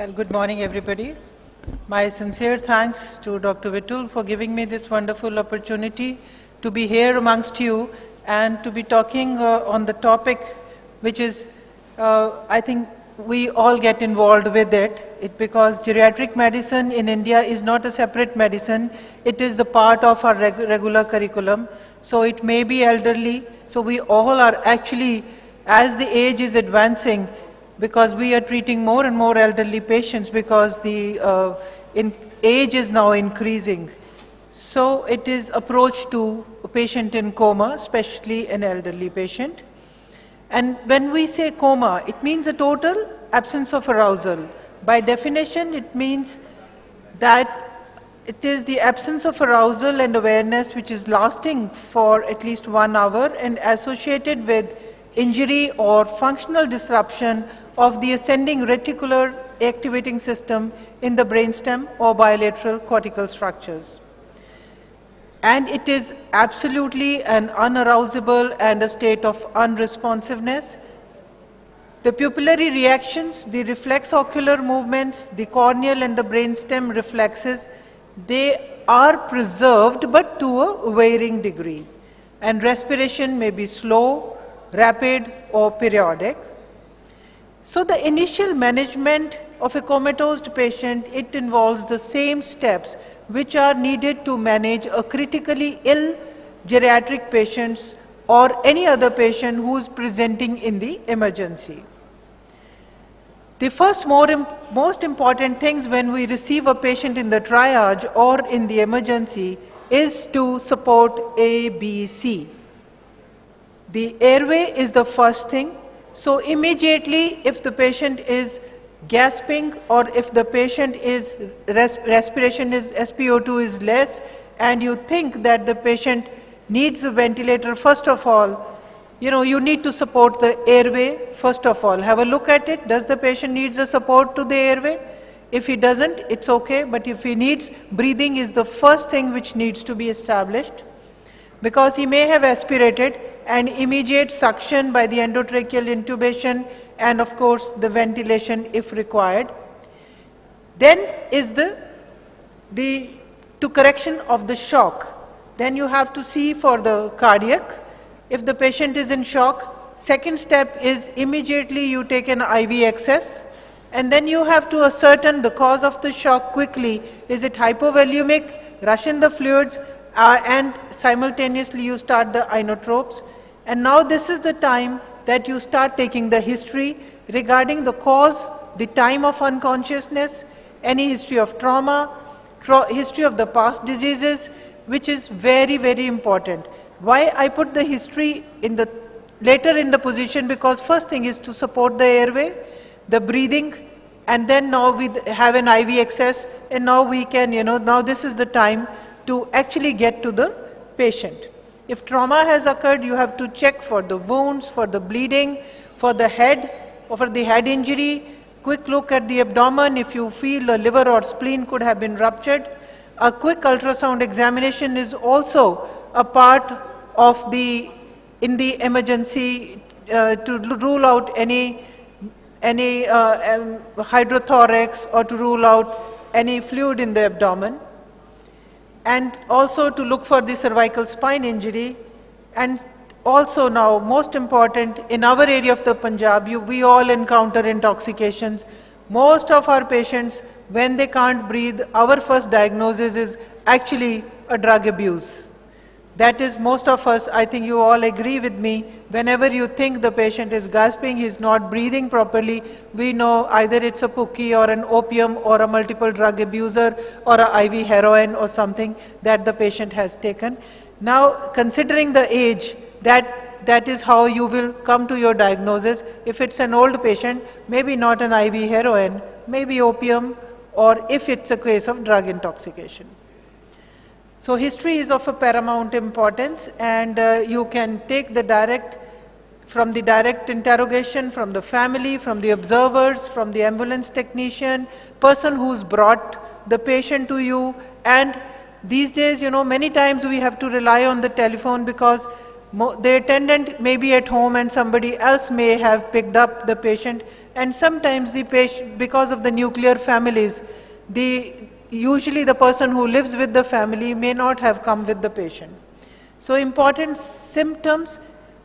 Well, good morning, everybody. My sincere thanks to Dr. Vitull for giving me this wonderful opportunity to be here amongst you and to be talking uh, on the topic which is, uh, I think, we all get involved with it. it. Because geriatric medicine in India is not a separate medicine. It is the part of our reg regular curriculum. So it may be elderly. So we all are actually, as the age is advancing, because we are treating more and more elderly patients because the uh, age is now increasing. So it is approach to a patient in coma, especially an elderly patient. And when we say coma, it means a total absence of arousal. By definition, it means that it is the absence of arousal and awareness which is lasting for at least one hour and associated with injury or functional disruption of the ascending reticular activating system in the brainstem or bilateral cortical structures. And it is absolutely an unarousable and a state of unresponsiveness. The pupillary reactions, the reflex ocular movements, the corneal and the brainstem reflexes, they are preserved but to a varying degree. And respiration may be slow, rapid or periodic. So the initial management of a comatose patient, it involves the same steps which are needed to manage a critically ill geriatric patient or any other patient who is presenting in the emergency. The first more, most important things when we receive a patient in the triage or in the emergency is to support ABC. The airway is the first thing. So immediately if the patient is gasping or if the patient is res respiration is SpO2 is less and you think that the patient needs a ventilator first of all you know you need to support the airway first of all. Have a look at it. Does the patient needs a support to the airway? If he doesn't it's okay. But if he needs breathing is the first thing which needs to be established. Because he may have aspirated and immediate suction by the endotracheal intubation and of course the ventilation if required. Then is the, the to correction of the shock. Then you have to see for the cardiac. If the patient is in shock, second step is immediately you take an IV access and then you have to ascertain the cause of the shock quickly. Is it hypovolemic, rush in the fluids, uh, and simultaneously you start the inotropes. And now this is the time that you start taking the history regarding the cause, the time of unconsciousness, any history of trauma, tra history of the past diseases, which is very, very important. Why I put the history in the later in the position because first thing is to support the airway, the breathing, and then now we have an IV access, and now we can, you know, now this is the time to actually get to the patient. If trauma has occurred, you have to check for the wounds, for the bleeding, for the head, or for the head injury. Quick look at the abdomen if you feel a liver or spleen could have been ruptured. A quick ultrasound examination is also a part of the, in the emergency uh, to rule out any, any uh, um, hydrothorax or to rule out any fluid in the abdomen and also to look for the cervical spine injury. And also now most important in our area of the Punjab you, we all encounter intoxications. Most of our patients when they can't breathe our first diagnosis is actually a drug abuse that is most of us, I think you all agree with me, whenever you think the patient is gasping, he's not breathing properly, we know either it's a pookie or an opium or a multiple drug abuser or a IV heroin or something that the patient has taken. Now, considering the age, that, that is how you will come to your diagnosis. If it's an old patient, maybe not an IV heroin, maybe opium, or if it's a case of drug intoxication. So history is of a paramount importance and uh, you can take the direct, from the direct interrogation from the family, from the observers, from the ambulance technician, person who's brought the patient to you. And these days, you know, many times we have to rely on the telephone because the attendant may be at home and somebody else may have picked up the patient. And sometimes the patient, because of the nuclear families, the, usually the person who lives with the family may not have come with the patient. So important symptoms,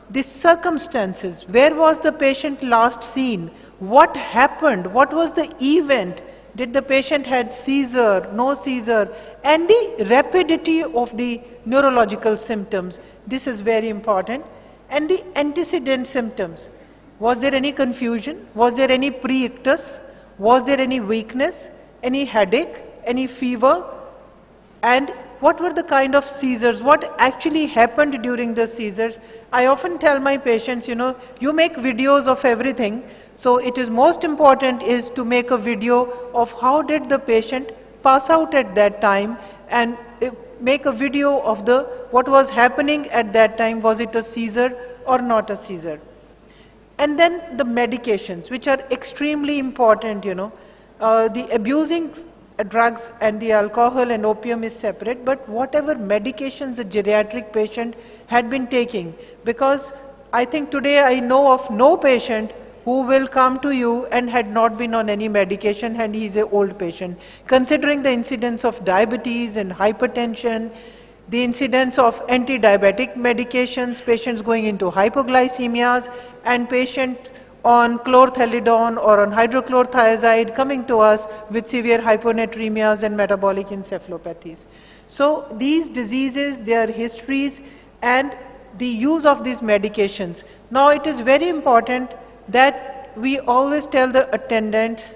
the circumstances, where was the patient last seen, what happened, what was the event, did the patient had seizure, no seizure, and the rapidity of the neurological symptoms. This is very important. And the antecedent symptoms. Was there any confusion? Was there any pre-ictus? Was there any weakness? Any headache? Any fever? And what were the kind of seizures? What actually happened during the seizures? I often tell my patients, you know, you make videos of everything, so it is most important is to make a video of how did the patient pass out at that time and eh, make a video of the what was happening at that time was it a seizure or not a seizure and then the medications which are extremely important you know uh, the abusing Uh, drugs and the alcohol and opium is separate but whatever medications a geriatric patient had been taking because I think today I know of no patient who will come to you and had not been on any medication and he's an old patient. Considering the incidence of diabetes and hypertension, the incidence of anti-diabetic medications, patients going into hypoglycemias, and patients on chlorthalidone or on hydrochlorothiazide coming to us with severe hyponatremias and metabolic encephalopathies. So these diseases, their histories, and the use of these medications. Now it is very important that we always tell the attendants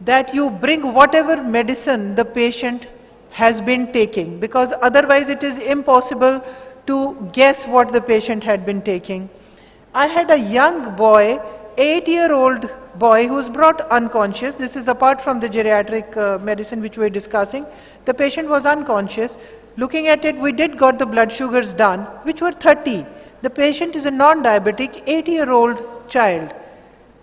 that you bring whatever medicine the patient has been taking because otherwise it is impossible to guess what the patient had been taking. I had a young boy, eight-year-old boy who was brought unconscious. This is apart from the geriatric uh, medicine which we are discussing. The patient was unconscious. Looking at it, we did got the blood sugars done, which were 30. The patient is a non-diabetic, 80-year-old child.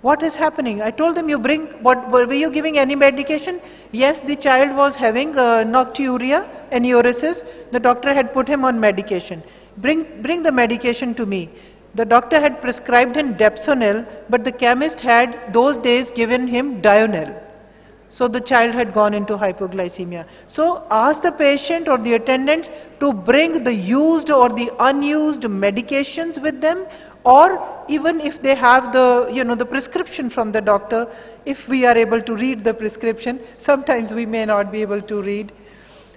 What is happening? I told them, you bring, what, were you giving any medication? Yes, the child was having uh, nocturia, enuresis. The doctor had put him on medication. Bring, bring the medication to me. The doctor had prescribed him Depsonil, but the chemist had those days given him Daonil. So the child had gone into hypoglycemia. So ask the patient or the attendants to bring the used or the unused medications with them or even if they have the, you know, the prescription from the doctor, if we are able to read the prescription, sometimes we may not be able to read.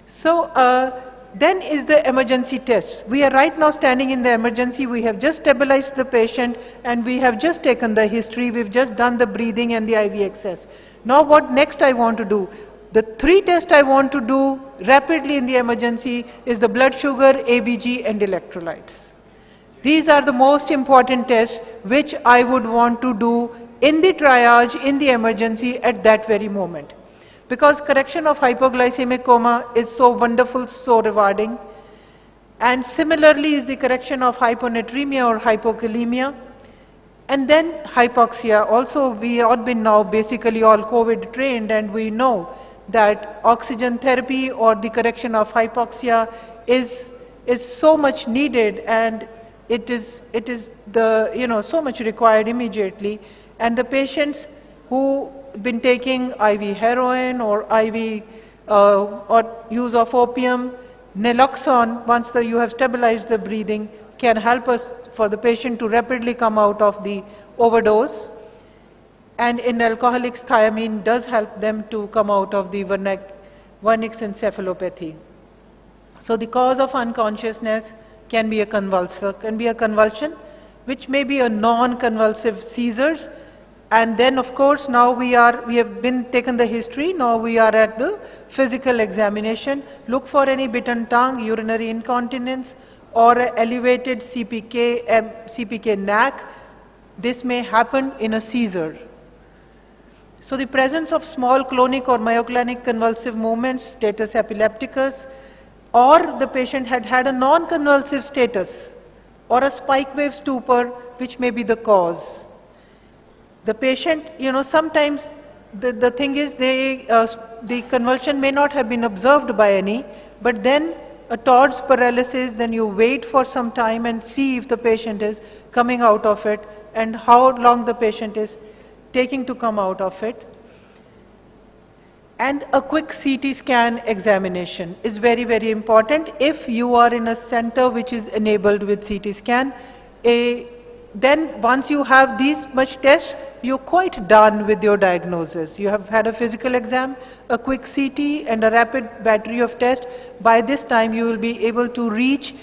So uh, then is the emergency test. We are right now standing in the emergency. We have just stabilized the patient and we have just taken the history. We've just done the breathing and the IV access. Now what next I want to do? The three tests I want to do rapidly in the emergency is the blood sugar, ABG and electrolytes. These are the most important tests which I would want to do in the triage, in the emergency at that very moment because correction of hypoglycemic coma is so wonderful, so rewarding. And similarly is the correction of hyponatremia or hypokalemia. And then hypoxia. Also, we have been now basically all COVID trained and we know that oxygen therapy or the correction of hypoxia is, is so much needed and it is, it is the, you know, so much required immediately. And the patients who been taking IV heroin or IV uh, or use of opium, naloxone, once the, you have stabilized the breathing, can help us for the patient to rapidly come out of the overdose. And in alcoholics, thiamine does help them to come out of the Wernicke encephalopathy. So the cause of unconsciousness can be a convulsor, can be a convulsion, which may be a non-convulsive seizures, and then of course now we are, we have been taken the history, now we are at the physical examination. Look for any bitten tongue, urinary incontinence or elevated CPK, um, CPK NAC. This may happen in a seizure. So the presence of small clonic or myoclonic convulsive movements, status epilepticus, or the patient had had a non-convulsive status or a spike wave stupor which may be the cause. The patient, you know, sometimes the, the thing is they, uh, the convulsion may not have been observed by any, but then a Todd's paralysis, then you wait for some time and see if the patient is coming out of it and how long the patient is taking to come out of it. And a quick CT scan examination is very, very important. If you are in a center which is enabled with CT scan, a, then once you have these much tests, you're quite done with your diagnosis. You have had a physical exam, a quick CT, and a rapid battery of tests. By this time, you will be able to reach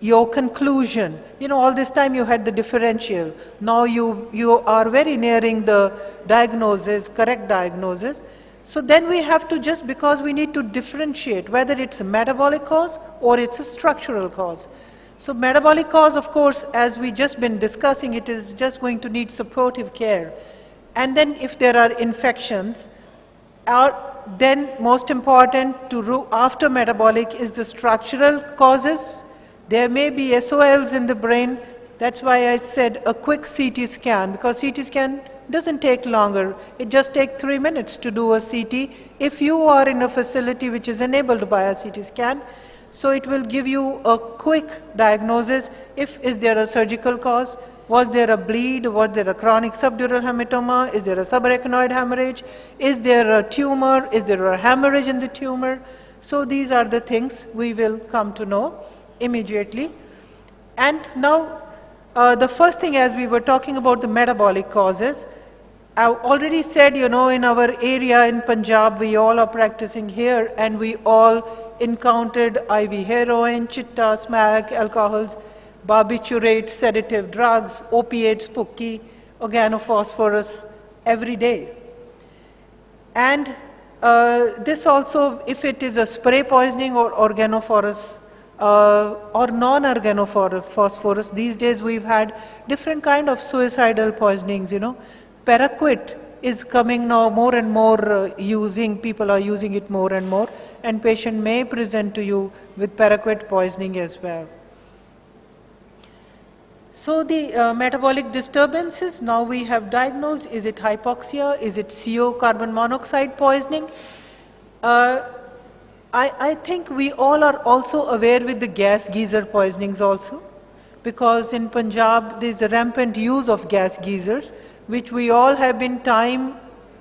your conclusion. You know, all this time you had the differential. Now you, you are very nearing the diagnosis, correct diagnosis. So then we have to just, because we need to differentiate whether it's a metabolic cause or it's a structural cause. So metabolic cause, of course, as we just been discussing, it is just going to need supportive care. And then if there are infections, our, then most important to after metabolic is the structural causes. There may be SOLs in the brain. That's why I said a quick CT scan, because CT scan doesn't take longer. It just takes three minutes to do a CT if you are in a facility which is enabled by a CT scan. So it will give you a quick diagnosis if is there a surgical cause, was there a bleed, was there a chronic subdural hematoma, is there a subarachnoid hemorrhage, is there a tumor, is there a hemorrhage in the tumor. So these are the things we will come to know immediately. And now uh, the first thing as we were talking about the metabolic causes, I've already said, you know, in our area in Punjab, we all are practicing here and we all encountered IV heroin, chitta, smack, alcohols, barbiturates, sedative drugs, opiates, pookie, organophosphorus every day. And uh, this also, if it is a spray poisoning or organophosphorus uh, or non-organophosphorus. These days we've had different kind of suicidal poisonings, you know. Paraquat is coming now more and more uh, using, people are using it more and more and patient may present to you with paraquat poisoning as well. So the uh, metabolic disturbances, now we have diagnosed, is it hypoxia, is it CO carbon monoxide poisoning? Uh, I, I think we all are also aware with the gas geyser poisonings also because in Punjab there is a rampant use of gas geysers which we all have been time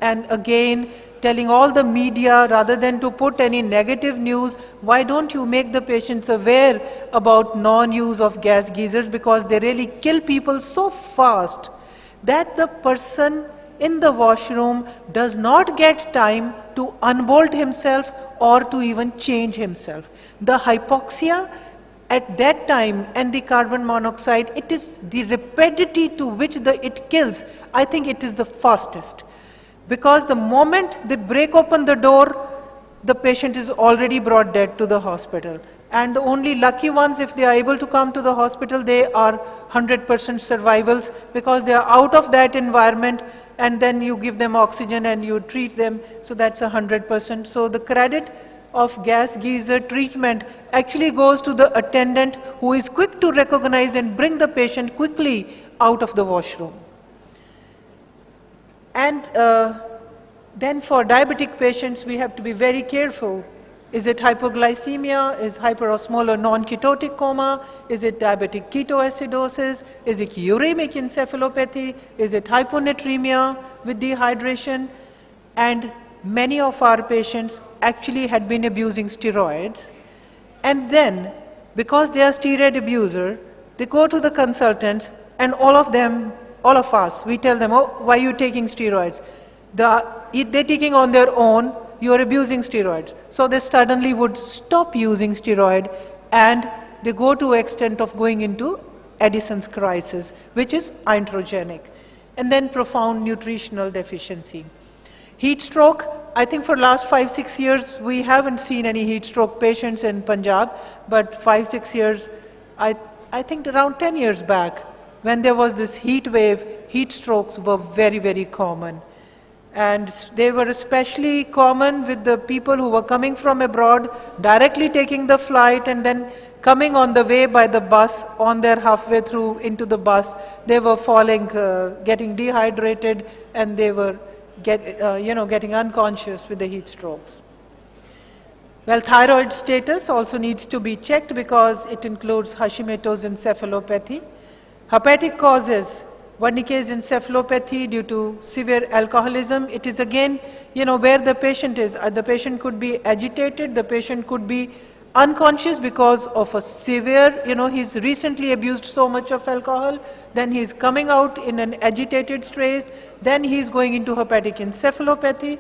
and again telling all the media rather than to put any negative news, why don't you make the patients aware about non-use of gas geysers because they really kill people so fast that the person in the washroom does not get time to unbolt himself or to even change himself. The hypoxia at that time and the carbon monoxide, it is the rapidity to which the, it kills, I think it is the fastest. Because the moment they break open the door, the patient is already brought dead to the hospital. And the only lucky ones, if they are able to come to the hospital, they are 100% survivals because they are out of that environment and then you give them oxygen and you treat them, so that's 100%. So the credit of gas geyser treatment actually goes to the attendant who is quick to recognize and bring the patient quickly out of the washroom. And uh, then for diabetic patients, we have to be very careful is it hypoglycemia? Is hyperosmolar non-ketotic coma? Is it diabetic ketoacidosis? Is it uremic encephalopathy? Is it hyponatremia with dehydration? And many of our patients actually had been abusing steroids. And then, because they are steroid abuser, they go to the consultants and all of them, all of us, we tell them, oh, why are you taking steroids? The, they're taking on their own you are abusing steroids. So they suddenly would stop using steroid and they go to extent of going into Addison's crisis, which is iatrogenic, and then profound nutritional deficiency. Heat stroke, I think for last five, six years, we haven't seen any heat stroke patients in Punjab, but five, six years, I, I think around 10 years back, when there was this heat wave, heat strokes were very, very common. And they were especially common with the people who were coming from abroad, directly taking the flight and then coming on the way by the bus, on their halfway through into the bus, they were falling, uh, getting dehydrated, and they were get, uh, you know, getting unconscious with the heat strokes. Well, thyroid status also needs to be checked because it includes Hashimoto's encephalopathy. Hepatic causes, Wernicke's encephalopathy due to severe alcoholism. It is again, you know, where the patient is. Uh, the patient could be agitated, the patient could be unconscious because of a severe, you know, he's recently abused so much of alcohol, then he's coming out in an agitated state, then he is going into hepatic encephalopathy.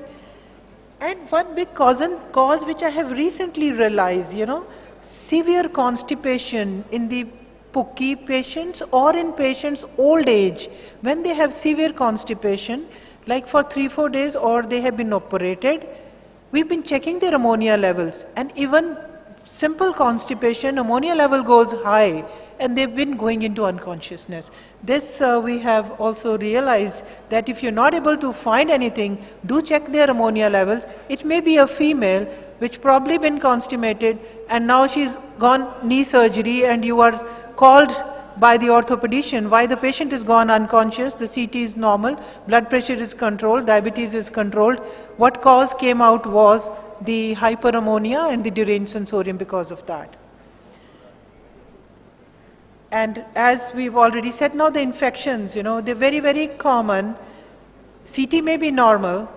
And one big cause, cause which I have recently realized, you know, severe constipation in the Pukki patients or in patients old age, when they have severe constipation, like for three, four days or they have been operated, we've been checking their ammonia levels and even simple constipation, ammonia level goes high and they've been going into unconsciousness. This uh, we have also realized that if you're not able to find anything, do check their ammonia levels. It may be a female which probably been constipated and now she's gone knee surgery and you are called by the orthopedician why the patient is gone unconscious, the CT is normal, blood pressure is controlled, diabetes is controlled. What cause came out was the hyperammonia and the deranged sensorium because of that. And as we've already said, now the infections, you know, they're very, very common. CT may be normal,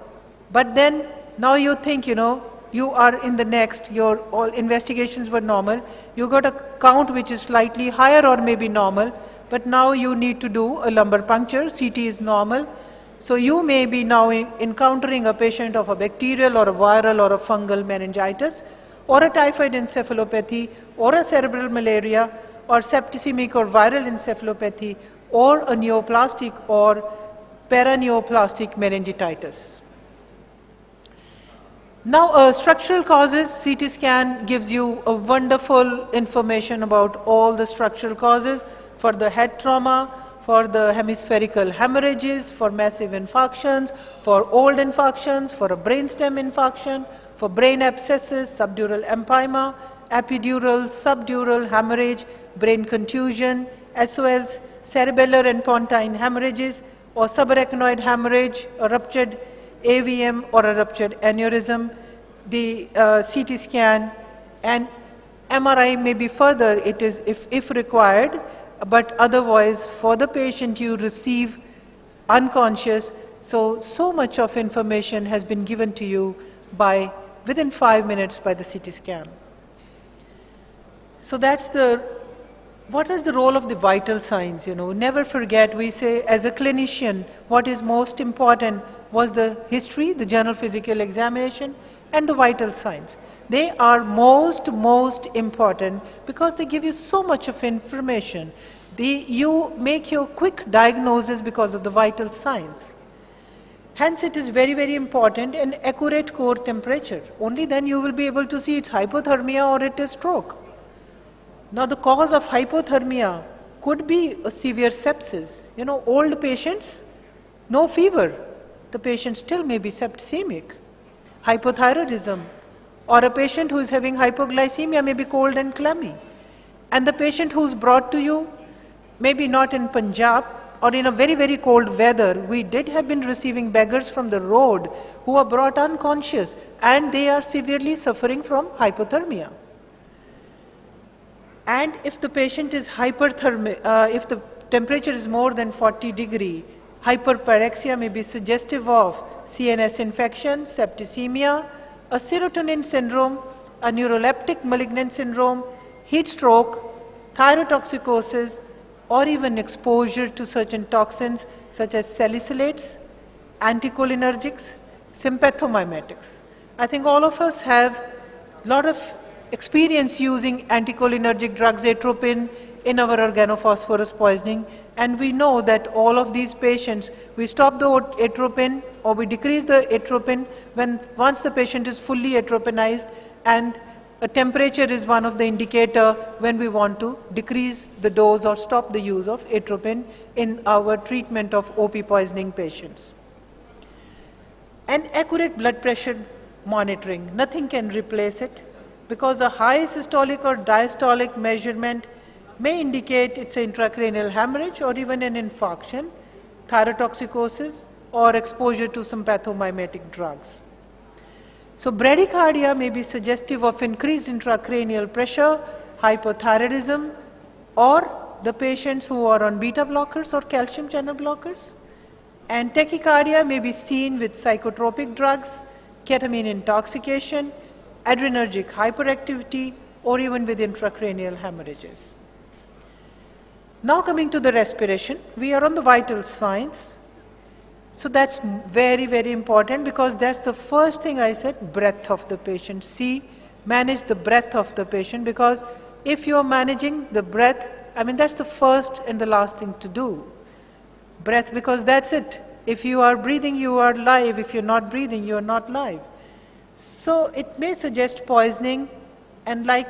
but then now you think, you know, you are in the next, your all investigations were normal, you got a count which is slightly higher or maybe normal, but now you need to do a lumbar puncture, CT is normal, so you may be now encountering a patient of a bacterial or a viral or a fungal meningitis or a typhoid encephalopathy or a cerebral malaria or septicemic or viral encephalopathy or a neoplastic or paraneoplastic meningitis. Now, uh, structural causes, CT scan gives you a wonderful information about all the structural causes for the head trauma, for the hemispherical hemorrhages, for massive infarctions, for old infarctions, for a brainstem infarction, for brain abscesses, subdural empyema, epidural, subdural hemorrhage, brain contusion, as cerebellar and pontine hemorrhages, or subarachnoid hemorrhage, a ruptured AVM or a ruptured aneurysm, the uh, CT scan, and MRI may be further, it is if, if required, but otherwise for the patient you receive unconscious. So, so much of information has been given to you by within five minutes by the CT scan. So that's the, what is the role of the vital signs, you know, never forget we say as a clinician what is most important was the history, the general physical examination and the vital signs. They are most, most important because they give you so much of information. You make your quick diagnosis because of the vital signs. Hence, it is very, very important an accurate core temperature. Only then you will be able to see it's hypothermia or it is stroke. Now, the cause of hypothermia could be a severe sepsis. You know, old patients, no fever. The patient still may be septicemic. Hypothyroidism, or a patient who is having hypoglycemia may be cold and clammy. And the patient who's brought to you, maybe not in Punjab, or in a very, very cold weather, we did have been receiving beggars from the road who are brought unconscious and they are severely suffering from hypothermia. And if the patient is hyperthermic, uh, if the temperature is more than 40 degree, hyperpyrexia may be suggestive of CNS infection, septicemia, a serotonin syndrome, a neuroleptic malignant syndrome, heat stroke, thyrotoxicosis, or even exposure to certain toxins such as salicylates, anticholinergics, sympathomimetics. I think all of us have a lot of experience using anticholinergic drugs, atropine, in our organophosphorus poisoning and we know that all of these patients, we stop the atropine or we decrease the atropine when once the patient is fully atropinized and a temperature is one of the indicator when we want to decrease the dose or stop the use of atropine in our treatment of OP poisoning patients. And accurate blood pressure monitoring, nothing can replace it because a high systolic or diastolic measurement may indicate it's an intracranial hemorrhage or even an infarction, thyrotoxicosis, or exposure to sympathomimetic drugs. So bradycardia may be suggestive of increased intracranial pressure, hypothyroidism, or the patients who are on beta blockers or calcium channel blockers. And tachycardia may be seen with psychotropic drugs, ketamine intoxication, adrenergic hyperactivity, or even with intracranial hemorrhages. Now coming to the respiration, we are on the vital signs. So that's very, very important because that's the first thing I said, breath of the patient. See, manage the breath of the patient because if you're managing the breath, I mean, that's the first and the last thing to do. Breath because that's it. If you are breathing, you are live. If you're not breathing, you are not live. So it may suggest poisoning and like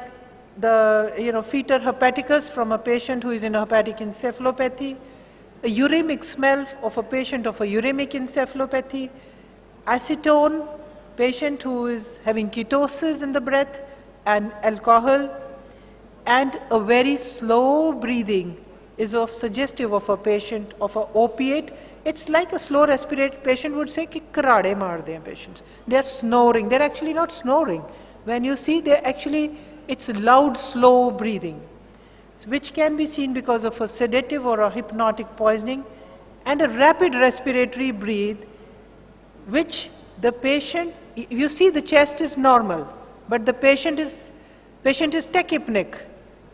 the you know fetor hepaticus from a patient who is in a hepatic encephalopathy, a uremic smell of a patient of a uremic encephalopathy, acetone, patient who is having ketosis in the breath and alcohol, and a very slow breathing is of suggestive of a patient of an opiate. It's like a slow respiratory patient would say, karade maar their patients. They're snoring. They're actually not snoring. When you see, they're actually, it's loud, slow breathing which can be seen because of a sedative or a hypnotic poisoning, and a rapid respiratory breathe, which the patient, you see the chest is normal, but the patient is, patient is tachypneic.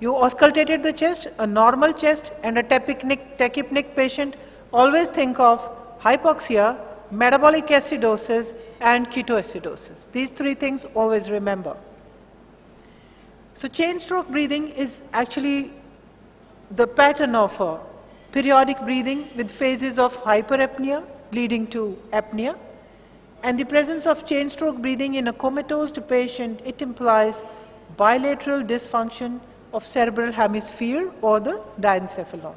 You auscultated the chest, a normal chest and a tachypnic, tachypneic patient, always think of hypoxia, metabolic acidosis and ketoacidosis. These three things always remember. So Cheyne-Stokes breathing is actually the pattern of a periodic breathing with phases of hyperapnea leading to apnea. And the presence of Cheyne-Stokes breathing in a comatose patient, it implies bilateral dysfunction of cerebral hemisphere or the diencephalon.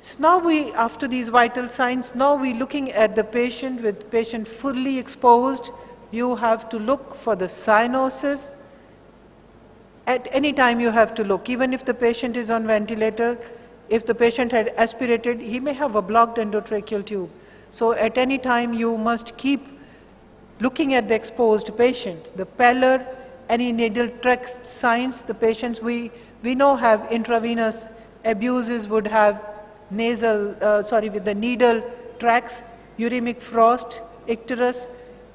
So now we, after these vital signs, now we're looking at the patient with patient fully exposed. You have to look for the cyanosis, at any time you have to look, even if the patient is on ventilator, if the patient had aspirated, he may have a blocked endotracheal tube. So at any time you must keep looking at the exposed patient. The pallor, any needle tract signs, the patients we, we know have intravenous abuses would have nasal, uh, sorry, with the needle tracts, uremic frost, icterus,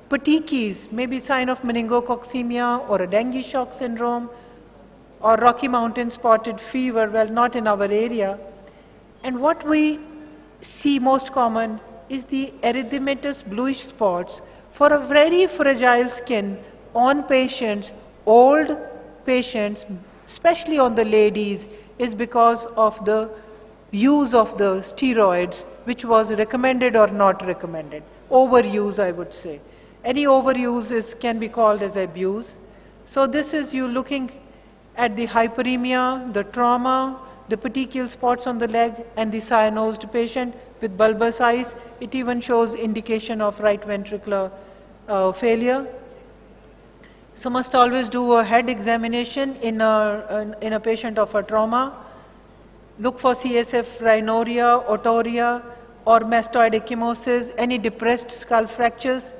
petechiae, maybe sign of meningococcemia or a dengue shock syndrome, or Rocky Mountain spotted fever, well, not in our area. And what we see most common is the erythematous bluish spots for a very fragile skin on patients, old patients, especially on the ladies, is because of the use of the steroids, which was recommended or not recommended. Overuse, I would say. Any overuse is, can be called as abuse. So this is you looking at the hyperemia, the trauma, the petechial spots on the leg, and the cyanosed patient with bulbous eyes. It even shows indication of right ventricular uh, failure. So must always do a head examination in a, in a patient of a trauma. Look for CSF rhinorrhea, otorrhea, or mastoid ecchymosis, any depressed skull fractures.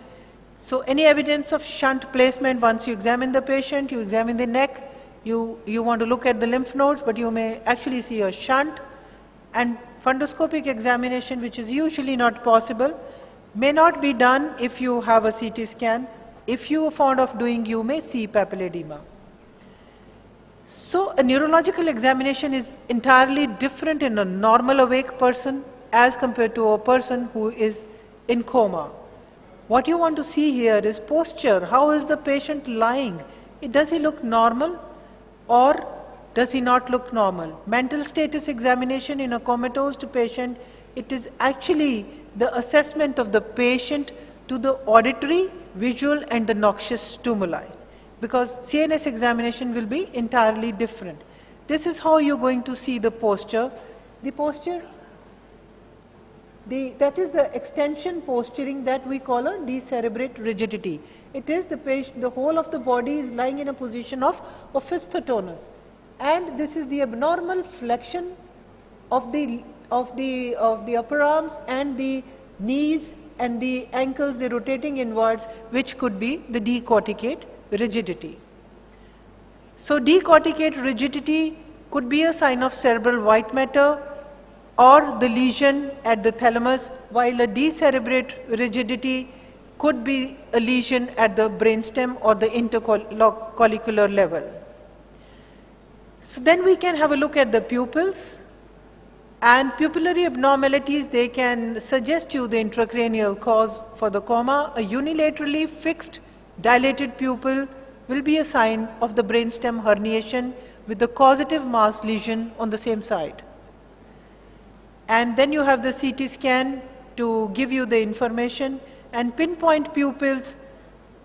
So any evidence of shunt placement, once you examine the patient, you examine the neck, you, you want to look at the lymph nodes, but you may actually see a shunt and fundoscopic examination, which is usually not possible, may not be done if you have a CT scan. If you are fond of doing, you may see papilledema. So a neurological examination is entirely different in a normal awake person as compared to a person who is in coma. What you want to see here is posture. How is the patient lying? Does he look normal? Or does he not look normal? Mental status examination in a comatose patient, it is actually the assessment of the patient to the auditory, visual and the noxious stimuli because CNS examination will be entirely different. This is how you're going to see the posture. The posture, the, that is the extension posturing that we call a decerebrate rigidity. It is the, patient, the whole of the body is lying in a position of opisthotonus. And this is the abnormal flexion of the, of, the, of the upper arms and the knees and the ankles, they're rotating inwards, which could be the decorticate rigidity. So decorticate rigidity could be a sign of cerebral white matter or the lesion at the thalamus, while a decerebrate rigidity could be a lesion at the brainstem or the intercollicular level. So then we can have a look at the pupils. And pupillary abnormalities, they can suggest you the intracranial cause for the coma. A unilaterally fixed dilated pupil will be a sign of the brainstem herniation with the causative mass lesion on the same side. And then you have the CT scan to give you the information and pinpoint pupils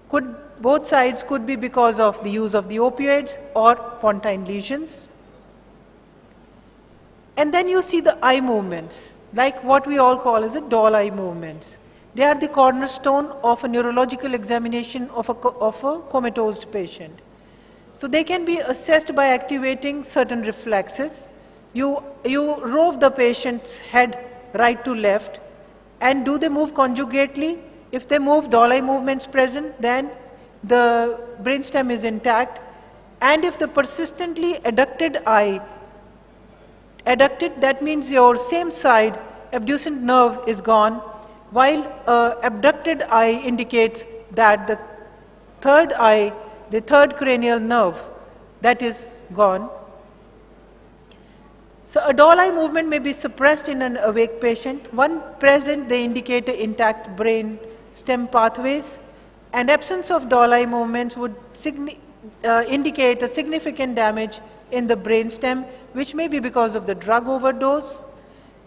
could both sides could be because of the use of the opioids or pontine lesions. And then you see the eye movements, like what we all call as the doll eye movements. They are the cornerstone of a neurological examination of a, of a comatose patient. So they can be assessed by activating certain reflexes. You, you rove the patient's head right to left and do they move conjugately? If they move doll movements present, then the brainstem is intact. And if the persistently adducted eye, adducted that means your same side abducent nerve is gone, while uh, abducted eye indicates that the third eye, the third cranial nerve, that is gone. So a doll eye movement may be suppressed in an awake patient. One present, they indicate intact brain stem pathways and absence of doll eye movements would uh, indicate a significant damage in the brain stem, which may be because of the drug overdose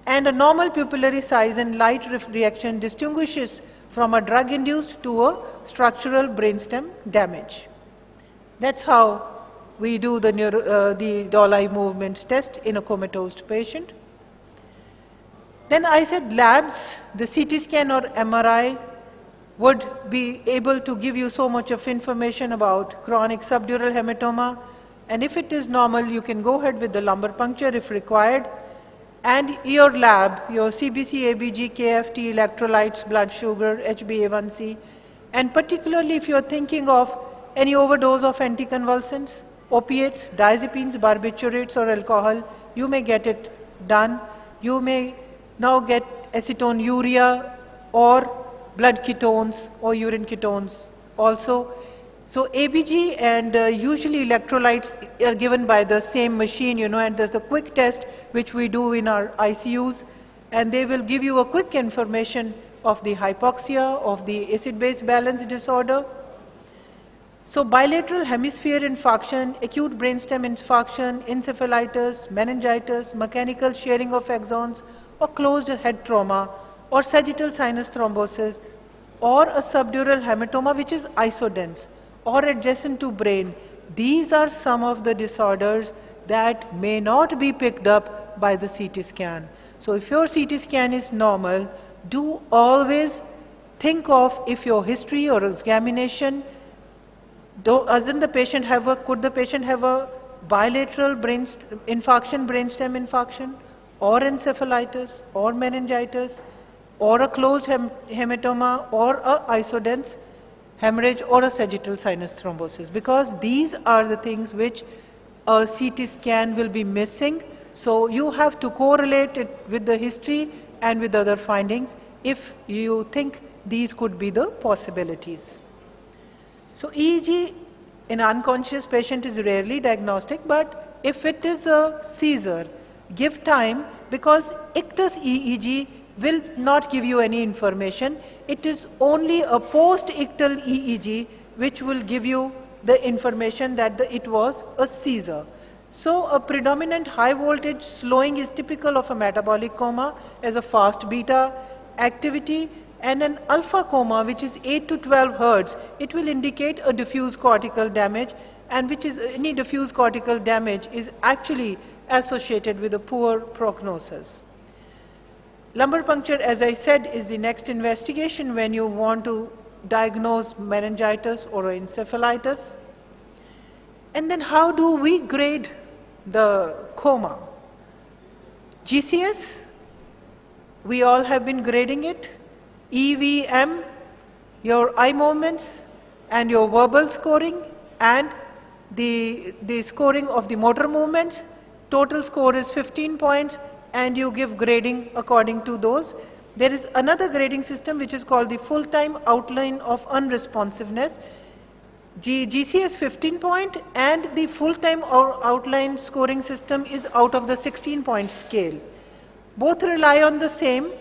and a normal pupillary size and light reaction distinguishes from a drug-induced to a structural brainstem damage. That's how we do the, neuro, uh, the doll eye movements test in a comatose patient. Then I said labs, the CT scan or MRI would be able to give you so much of information about chronic subdural hematoma. And if it is normal, you can go ahead with the lumbar puncture if required and your lab, your CBC, ABG, KFT, electrolytes, blood sugar, HbA1c, and particularly if you're thinking of any overdose of anticonvulsants, opiates, diazepines, barbiturates, or alcohol, you may get it done. You may now get acetonuria or blood ketones or urine ketones also. So ABG and uh, usually electrolytes are given by the same machine, you know, and there's a quick test which we do in our ICUs, and they will give you a quick information of the hypoxia, of the acid-base balance disorder. So bilateral hemisphere infarction, acute brainstem infarction, encephalitis, meningitis, mechanical shearing of axons, or closed head trauma, or sagittal sinus thrombosis, or a subdural hematoma which is isodense or adjacent to brain, these are some of the disorders that may not be picked up by the CT scan. So if your CT scan is normal, do always think of if your history or examination, doesn't the patient have a, could the patient have a bilateral brain infarction, brainstem infarction, or encephalitis, or meningitis, or a closed hem hematoma, or a isodense hemorrhage or a sagittal sinus thrombosis because these are the things which a CT scan will be missing. So you have to correlate it with the history and with other findings if you think these could be the possibilities. So EEG in unconscious patient is rarely diagnostic, but if it is a seizure, give time because ictus EEG will not give you any information. It is only a post-ictal EEG which will give you the information that the, it was a seizure. So a predominant high voltage slowing is typical of a metabolic coma as a fast beta activity and an alpha coma which is 8 to 12 hertz, it will indicate a diffuse cortical damage and which is any diffuse cortical damage is actually associated with a poor prognosis. Lumbar puncture, as I said, is the next investigation when you want to diagnose meningitis or encephalitis. And then how do we grade the coma? GCS, we all have been grading it. EVM, your eye movements, and your verbal scoring, and the, the scoring of the motor movements. Total score is 15 points, and you give grading according to those. There is another grading system which is called the full-time outline of unresponsiveness. G GCS 15 point and the full-time outline scoring system is out of the 16 point scale. Both rely on the same,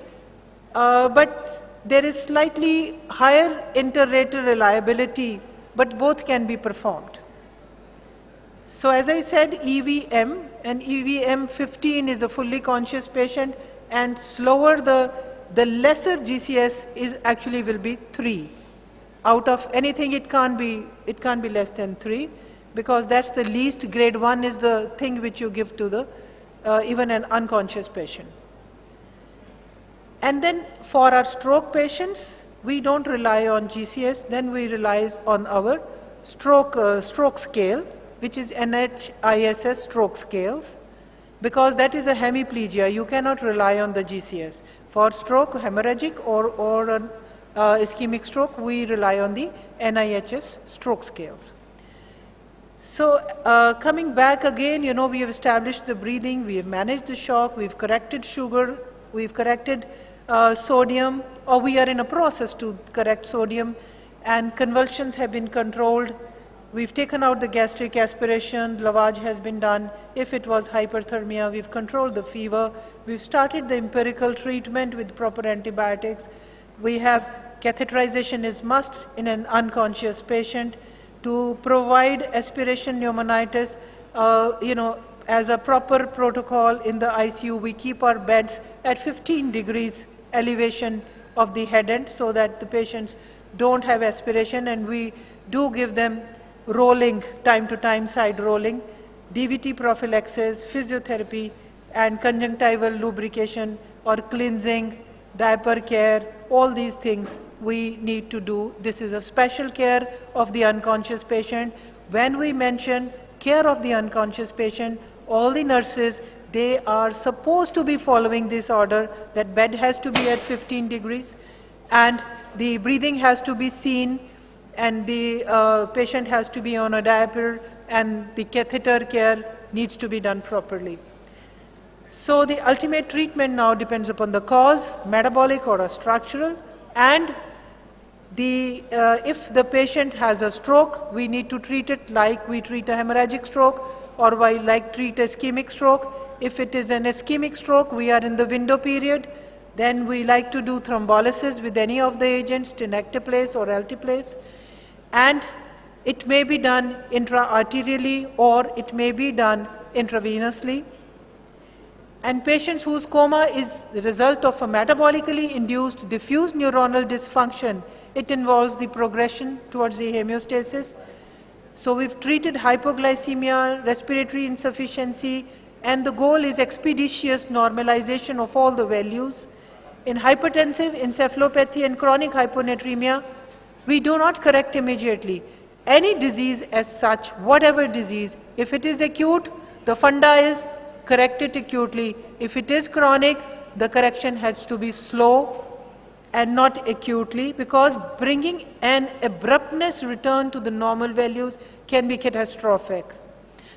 uh, but there is slightly higher inter-rater reliability, but both can be performed. So as I said, EVM and EVM 15 is a fully conscious patient and slower the, the lesser GCS is actually will be 3. Out of anything it can't be, it can't be less than 3 because that's the least grade 1 is the thing which you give to the uh, even an unconscious patient. And then for our stroke patients, we don't rely on GCS, then we rely on our stroke, uh, stroke scale, which is NIHSS stroke scales, because that is a hemiplegia. You cannot rely on the GCS. For stroke, hemorrhagic or, or uh, ischemic stroke, we rely on the NIHS stroke scales. So uh, coming back again, you know, we have established the breathing, we have managed the shock, we've corrected sugar, we've corrected uh, sodium, or we are in a process to correct sodium, and convulsions have been controlled. We've taken out the gastric aspiration, lavage has been done. If it was hyperthermia, we've controlled the fever. We've started the empirical treatment with proper antibiotics. We have catheterization is must in an unconscious patient to provide aspiration pneumonitis, uh, you know, as a proper protocol in the ICU, we keep our beds at 15 degrees elevation of the head end so that the patients don't have aspiration and we do give them rolling, time to time side rolling, DVT prophylaxis, physiotherapy, and conjunctival lubrication or cleansing, diaper care, all these things we need to do. This is a special care of the unconscious patient. When we mention care of the unconscious patient, all the nurses, they are supposed to be following this order that bed has to be at 15 degrees and the breathing has to be seen and the uh, patient has to be on a diaper and the catheter care needs to be done properly. So the ultimate treatment now depends upon the cause, metabolic or structural, and the, uh, if the patient has a stroke, we need to treat it like we treat a hemorrhagic stroke or like treat a ischemic stroke. If it is an ischemic stroke, we are in the window period. Then we like to do thrombolysis with any of the agents, tenecteplase or alteplase. And it may be done intra-arterially or it may be done intravenously. And patients whose coma is the result of a metabolically induced diffuse neuronal dysfunction, it involves the progression towards the homeostasis. So we've treated hypoglycemia, respiratory insufficiency, and the goal is expeditious normalization of all the values. In hypertensive encephalopathy and chronic hyponatremia, we do not correct immediately. Any disease as such, whatever disease, if it is acute, the funda is correct it acutely. If it is chronic, the correction has to be slow and not acutely because bringing an abruptness return to the normal values can be catastrophic.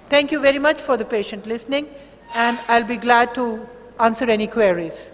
Thank you very much for the patient listening and I'll be glad to answer any queries.